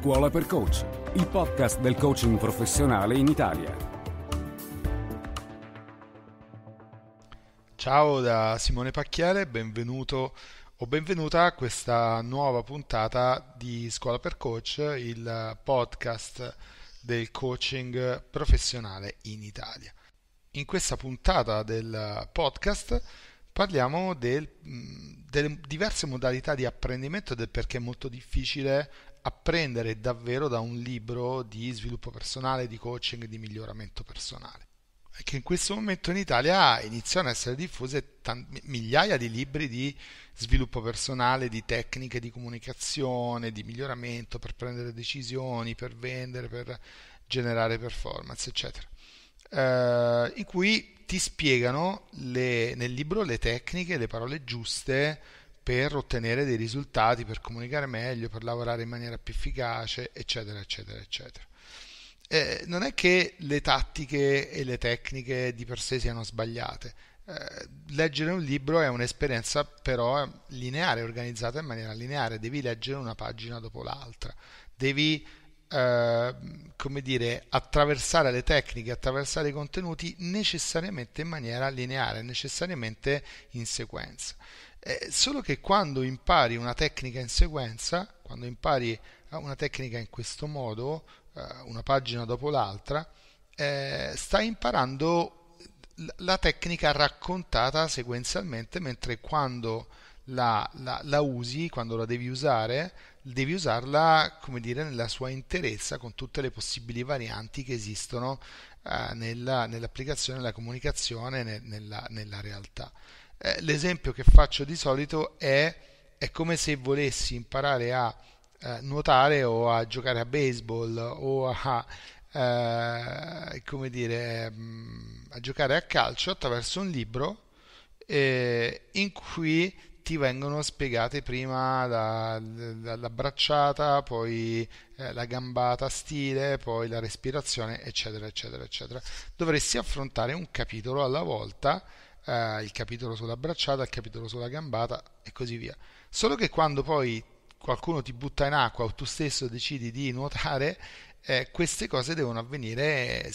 Scuola per Coach, il podcast del coaching professionale in Italia. Ciao da Simone Pacchiere, benvenuto o benvenuta a questa nuova puntata di Scuola per Coach, il podcast del coaching professionale in Italia. In questa puntata del podcast parliamo del, delle diverse modalità di apprendimento e del perché è molto difficile apprendere davvero da un libro di sviluppo personale, di coaching, di miglioramento personale. Che in questo momento in Italia iniziano a essere diffuse tant- migliaia di libri di sviluppo personale, di tecniche di comunicazione, di miglioramento per prendere decisioni, per vendere, per generare performance, eccetera, eh, in cui ti spiegano le, nel libro le tecniche, le parole giuste per ottenere dei risultati, per comunicare meglio, per lavorare in maniera più efficace, eccetera, eccetera, eccetera. Eh, non è che le tattiche e le tecniche di per sé siano sbagliate. Eh, leggere un libro è un'esperienza però lineare, organizzata in maniera lineare, devi leggere una pagina dopo l'altra, devi eh, come dire, attraversare le tecniche, attraversare i contenuti necessariamente in maniera lineare, necessariamente in sequenza. Eh, solo che quando impari una tecnica in sequenza, quando impari eh, una tecnica in questo modo, eh, una pagina dopo l'altra, eh, stai imparando la tecnica raccontata sequenzialmente, mentre quando la, la, la, usi, quando la devi usare, devi usarla, come dire, nella sua interezza, con tutte le possibili varianti che esistono eh, nella, nell'applicazione, nella comunicazione, ne, nella, nella realtà. Eh, l'esempio che faccio di solito è, è come se volessi imparare a eh, nuotare o a giocare a baseball o a, eh, come dire, mm, a giocare a calcio attraverso un libro eh, in cui ti vengono spiegate prima la, la, la bracciata, poi eh, la gambata stile, poi la respirazione, eccetera, eccetera, eccetera. Dovresti affrontare un capitolo alla volta eh, il capitolo sulla bracciata, il capitolo sulla gambata e così via. Solo che quando poi qualcuno ti butta in acqua o tu stesso decidi di nuotare, eh, queste cose devono avvenire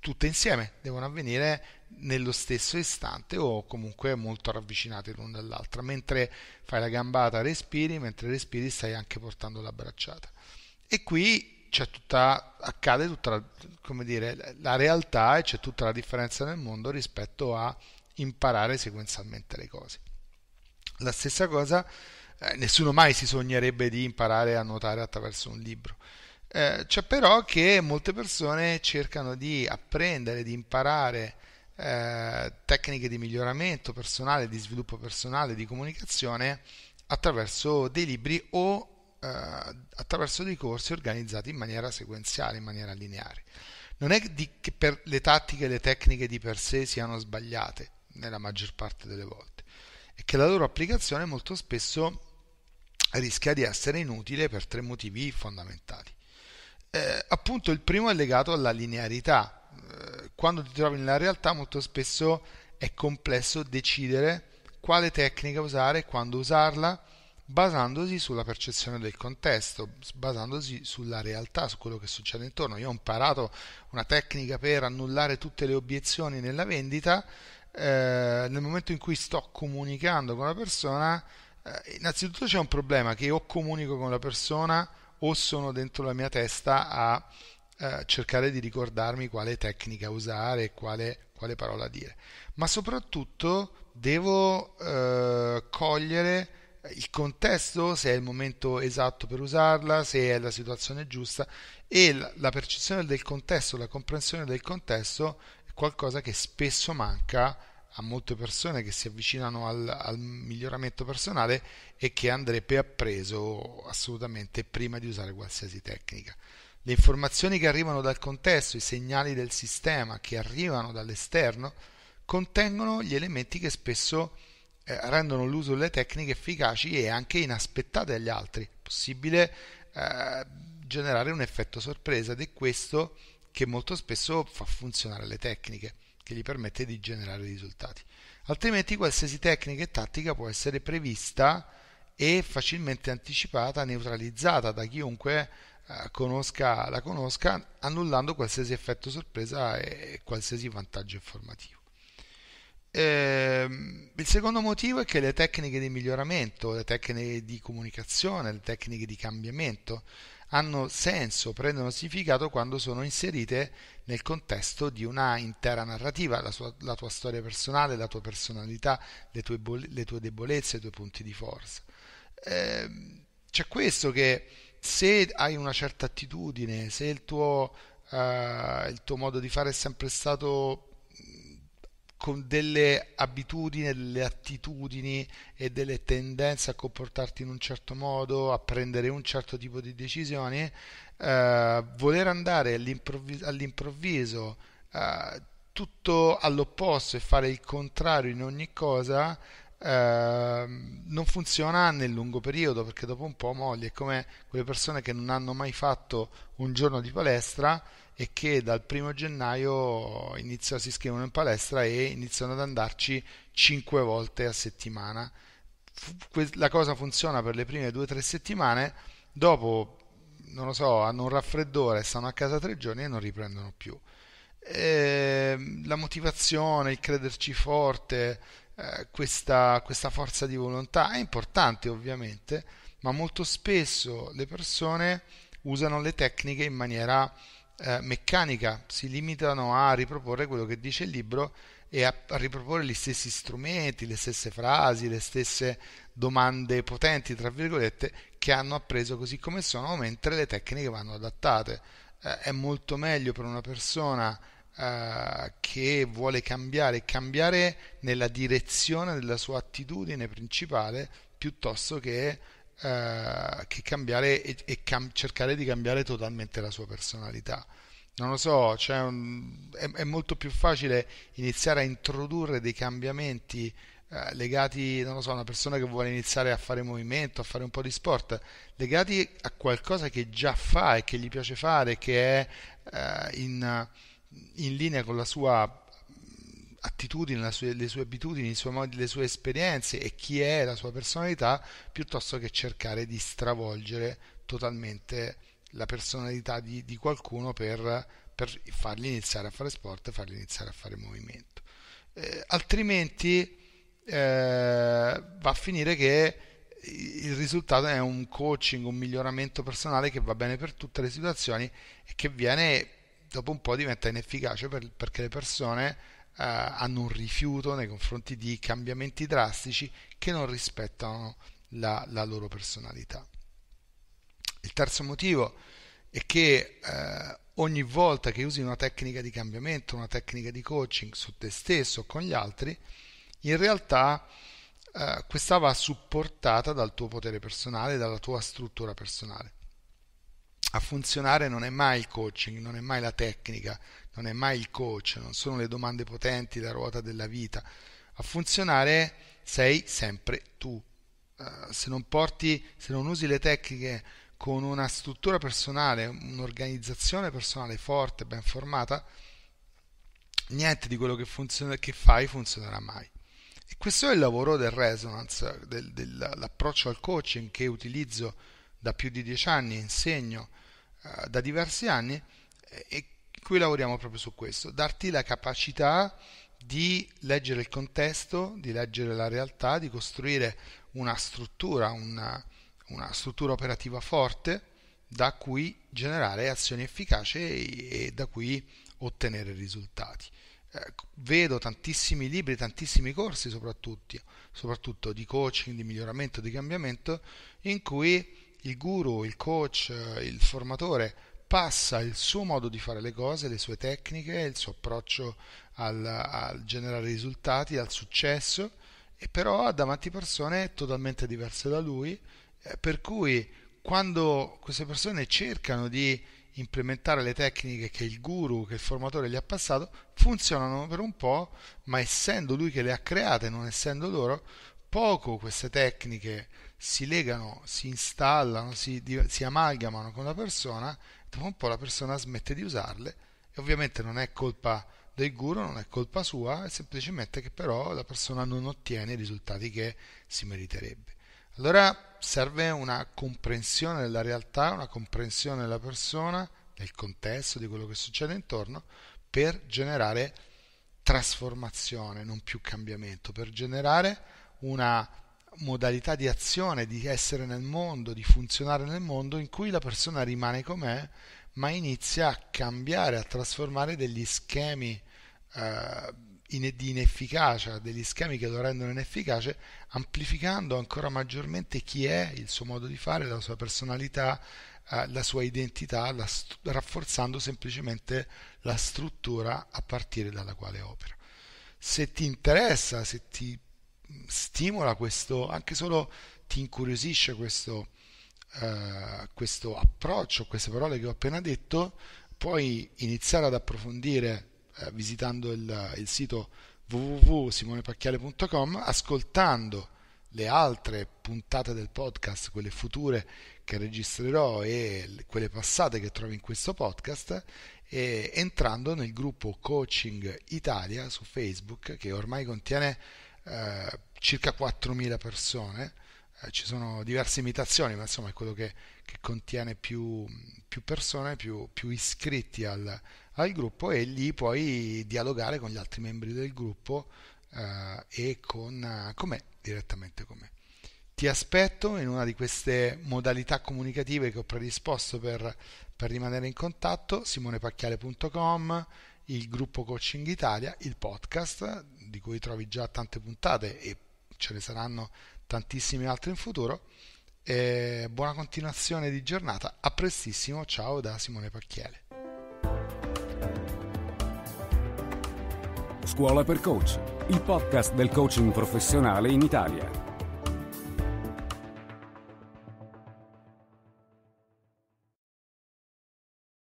tutte insieme, devono avvenire nello stesso istante o comunque molto ravvicinate l'una dall'altra. Mentre fai la gambata respiri, mentre respiri stai anche portando la bracciata. E qui c'è tutta, accade tutta come dire, la realtà e c'è tutta la differenza nel mondo rispetto a imparare sequenzialmente le cose. La stessa cosa, eh, nessuno mai si sognerebbe di imparare a nuotare attraverso un libro. Eh, c'è però che molte persone cercano di apprendere, di imparare eh, tecniche di miglioramento personale, di sviluppo personale, di comunicazione attraverso dei libri o eh, attraverso dei corsi organizzati in maniera sequenziale, in maniera lineare. Non è che per le tattiche e le tecniche di per sé siano sbagliate, nella maggior parte delle volte, e che la loro applicazione molto spesso rischia di essere inutile per tre motivi fondamentali. Eh, appunto il primo è legato alla linearità. Eh, quando ti trovi nella realtà molto spesso è complesso decidere quale tecnica usare e quando usarla basandosi sulla percezione del contesto, basandosi sulla realtà, su quello che succede intorno. Io ho imparato una tecnica per annullare tutte le obiezioni nella vendita, eh, nel momento in cui sto comunicando con la persona, eh, innanzitutto c'è un problema che o comunico con la persona o sono dentro la mia testa a eh, cercare di ricordarmi quale tecnica usare e quale, quale parola dire. Ma soprattutto devo eh, cogliere il contesto, se è il momento esatto per usarla, se è la situazione giusta e la, la percezione del contesto, la comprensione del contesto qualcosa che spesso manca a molte persone che si avvicinano al, al, miglioramento personale e che andrebbe appreso assolutamente prima di usare qualsiasi tecnica. Le informazioni che arrivano dal contesto, i segnali del sistema che arrivano dall'esterno, contengono gli elementi che spesso eh, rendono l'uso delle tecniche efficaci e anche inaspettate agli altri. È possibile eh, generare un effetto sorpresa ed è questo che molto spesso fa funzionare le tecniche, che gli permette di generare risultati. Altrimenti qualsiasi tecnica e tattica può essere prevista e facilmente anticipata, neutralizzata da chiunque eh, conosca, la conosca, annullando qualsiasi effetto sorpresa e qualsiasi vantaggio informativo. Eh, il secondo motivo è che le tecniche di miglioramento, le tecniche di comunicazione, le tecniche di cambiamento hanno senso, prendono significato quando sono inserite nel contesto di una intera narrativa, la, sua, la tua storia personale, la tua personalità, le tue, le tue, debolezze, i tuoi punti di forza. Eh, c'è questo che se hai una certa attitudine, se il tuo, uh, il tuo modo di fare è sempre stato con delle abitudini, delle attitudini e delle tendenze a comportarti in un certo modo, a prendere un certo tipo di decisioni, eh, voler andare all'improvviso, all'improvviso eh, tutto all'opposto e fare il contrario in ogni cosa, eh, non funziona nel lungo periodo perché dopo un po' molli. È come quelle persone che non hanno mai fatto un giorno di palestra e che dal primo gennaio inizia, si iscrivono in palestra e iniziano ad andarci 5 volte a settimana. La cosa funziona per le prime 2-3 settimane, dopo, non lo so, hanno un raffreddore, stanno a casa tre giorni e non riprendono più. E ehm, la motivazione, il crederci forte, eh, questa, questa forza di volontà è importante ovviamente, ma molto spesso le persone usano le tecniche in maniera eh, meccanica, si limitano a riproporre quello che dice il libro e a, a, riproporre gli stessi strumenti, le stesse frasi, le stesse domande potenti, tra virgolette, che hanno appreso così come sono, mentre le tecniche vanno adattate. Eh, è molto meglio per una persona eh, che vuole cambiare, cambiare nella direzione della sua attitudine principale piuttosto che eh, che cambiare e, e cam- cercare di cambiare totalmente la sua personalità. Non lo so, cioè un, è, è, molto più facile iniziare a introdurre dei cambiamenti eh, legati, non lo so, a una persona che vuole iniziare a fare movimento, a fare un po' di sport, legati a qualcosa che già fa e che gli piace fare, che è eh, in, in linea con la sua attitudini, sue, le sue abitudini, suoi modi, le sue esperienze e chi è la sua personalità, piuttosto che cercare di stravolgere totalmente la personalità di, di qualcuno per, per, fargli iniziare a fare sport fargli iniziare a fare movimento. Eh, altrimenti eh, va a finire che il risultato è un coaching, un miglioramento personale che va bene per tutte le situazioni e che viene dopo un po' diventa inefficace per, perché le persone eh, hanno un rifiuto nei confronti di cambiamenti drastici che non rispettano la, la loro personalità. Il terzo motivo è che eh, ogni volta che usi una tecnica di cambiamento, una tecnica di coaching su te stesso o con gli altri, in realtà eh, questa va supportata dal tuo potere personale, dalla tua struttura personale. A funzionare non è mai il coaching, non è mai la tecnica, non è mai il coach, non sono le domande potenti, la ruota della vita. A funzionare sei sempre tu. Uh, se non porti, se non usi le tecniche con una struttura personale, un'organizzazione personale forte, ben formata, niente di quello che, funziona, che fai funzionerà mai. E questo è il lavoro del resonance, del, dell'approccio al coaching che utilizzo da più di dieci anni, insegno uh, da diversi anni e cui lavoriamo proprio su questo, darti la capacità di leggere il contesto, di leggere la realtà, di costruire una struttura, una, una struttura operativa forte da cui generare azioni efficaci e, e da cui ottenere risultati. Eh, vedo tantissimi libri, tantissimi corsi soprattutto, soprattutto di coaching, di miglioramento, di cambiamento, in cui il guru, il coach, il formatore passa il suo modo di fare le cose, le sue tecniche, il suo approccio al, al generare risultati, al successo, e però ha davanti persone totalmente diverse da lui, eh, per cui quando queste persone cercano di implementare le tecniche che il guru, che il formatore gli ha passato, funzionano per un po', ma essendo lui che le ha create, non essendo loro, poco queste tecniche si legano, si installano, si, si amalgamano con la persona dopo un po' la persona smette di usarle e ovviamente non è colpa del guru, non è colpa sua, è semplicemente che però la persona non ottiene i risultati che si meriterebbe. Allora serve una comprensione della realtà, una comprensione della persona, del contesto, di quello che succede intorno, per generare trasformazione, non più cambiamento, per generare una modalità di azione, di essere nel mondo, di funzionare nel mondo in cui la persona rimane com'è, ma inizia a cambiare, a trasformare degli schemi eh, in, di inefficacia, degli schemi che lo rendono inefficace, amplificando ancora maggiormente chi è, il suo modo di fare, la sua personalità, eh, la sua identità, la st- rafforzando semplicemente la struttura a partire dalla quale opera. Se ti interessa, se ti stimola questo, anche solo ti incuriosisce questo, uh, questo approccio, queste parole che ho appena detto, puoi iniziare ad approfondire uh, visitando il, il sito www.simonepacchiale.com, ascoltando le altre puntate del podcast, quelle future che registrerò e quelle passate che trovi in questo podcast, e entrando nel gruppo Coaching Italia su Facebook che ormai contiene eh, circa 4.000 persone, eh, ci sono diverse imitazioni, ma insomma è quello che, che contiene più, più persone, più, più iscritti al, al, gruppo e lì puoi dialogare con gli altri membri del gruppo eh, e con, con me, direttamente con me. Ti aspetto in una di queste modalità comunicative che ho predisposto per, per rimanere in contatto, simonepacchiale.com, il gruppo Coaching Italia, il podcast di cui trovi già tante puntate e ce ne saranno tantissime altre in futuro. E buona continuazione di giornata, a prestissimo, ciao da Simone Pacchiele. Scuola per Coach, il podcast del coaching professionale in Italia.